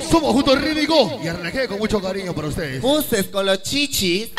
Somos juntos Rídigo y Arnequé con mucho cariño para ustedes. Buses con los chichis.